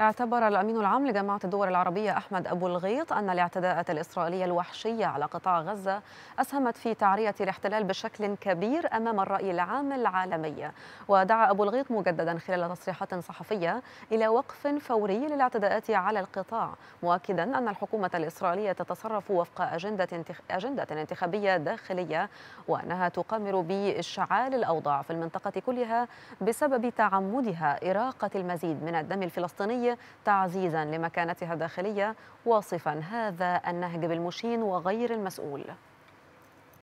اعتبر الأمين العام لجامعة الدول العربية أحمد أبو الغيط أن الاعتداءات الإسرائيلية الوحشية على قطاع غزة أسهمت في تعرية الاحتلال بشكل كبير أمام الرأي العام العالمي. ودعا أبو الغيط مجددا خلال تصريحات صحفية إلى وقف فوري للاعتداءات على القطاع مؤكدا أن الحكومة الإسرائيلية تتصرف وفق أجندة, انتخ... أجندة انتخابية داخلية وأنها تقامر بإشعال الأوضاع في المنطقة كلها بسبب تعمدها إراقة المزيد من الدم الفلسطيني تعزيزا لمكانتها الداخلية واصفا هذا النهج بالمشين وغير المسؤول.